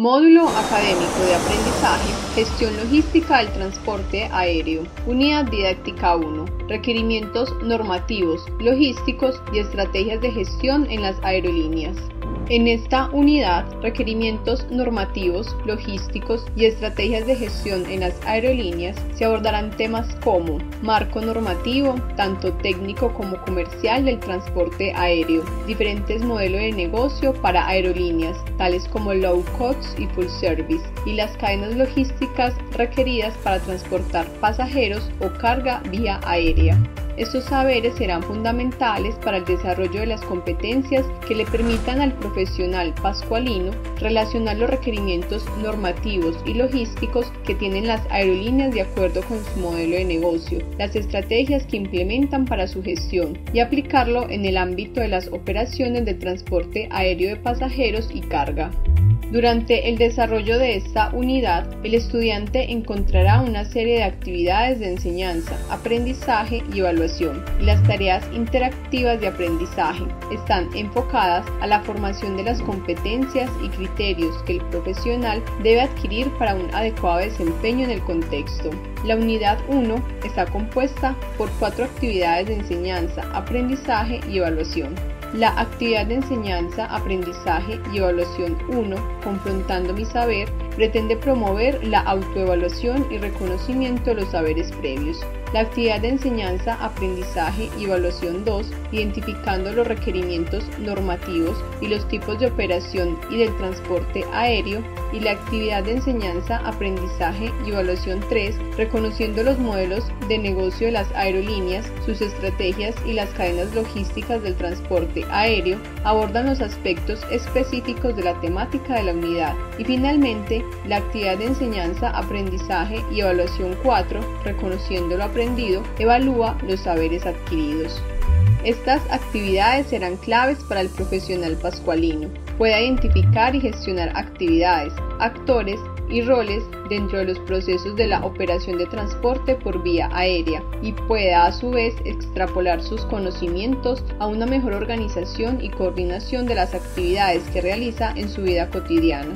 Módulo Académico de Aprendizaje, Gestión Logística del Transporte Aéreo. Unidad Didáctica 1. Requerimientos normativos, logísticos y estrategias de gestión en las aerolíneas. En esta unidad, requerimientos normativos, logísticos y estrategias de gestión en las aerolíneas, se abordarán temas como marco normativo, tanto técnico como comercial del transporte aéreo, diferentes modelos de negocio para aerolíneas, tales como low cost y full service, y las cadenas logísticas requeridas para transportar pasajeros o carga vía aérea. Estos saberes serán fundamentales para el desarrollo de las competencias que le permitan al profesional pascualino relacionar los requerimientos normativos y logísticos que tienen las aerolíneas de acuerdo con su modelo de negocio, las estrategias que implementan para su gestión y aplicarlo en el ámbito de las operaciones de transporte aéreo de pasajeros y carga. Durante el desarrollo de esta unidad, el estudiante encontrará una serie de actividades de enseñanza, aprendizaje y evaluación, las tareas interactivas de aprendizaje están enfocadas a la formación de las competencias y criterios que el profesional debe adquirir para un adecuado desempeño en el contexto. La unidad 1 está compuesta por cuatro actividades de enseñanza, aprendizaje y evaluación. La actividad de enseñanza, aprendizaje y evaluación 1, confrontando mi saber, pretende promover la autoevaluación y reconocimiento de los saberes previos. La actividad de enseñanza, aprendizaje y evaluación 2, identificando los requerimientos normativos y los tipos de operación y del transporte aéreo. Y la actividad de enseñanza, aprendizaje y evaluación 3, reconociendo los modelos de negocio de las aerolíneas, sus estrategias y las cadenas logísticas del transporte aéreo, abordan los aspectos específicos de la temática de la unidad. Y finalmente, la actividad de enseñanza, aprendizaje y evaluación 4, reconociendo lo evalúa los saberes adquiridos. Estas actividades serán claves para el profesional pascualino. Pueda identificar y gestionar actividades, actores y roles dentro de los procesos de la operación de transporte por vía aérea y pueda a su vez extrapolar sus conocimientos a una mejor organización y coordinación de las actividades que realiza en su vida cotidiana.